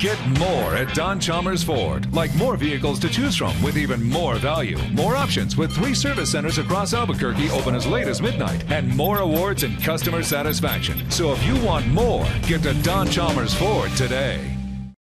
Get more at Don Chalmers Ford, like more vehicles to choose from with even more value, more options with three service centers across Albuquerque open as late as midnight, and more awards and customer satisfaction. So if you want more, get to Don Chalmers Ford today.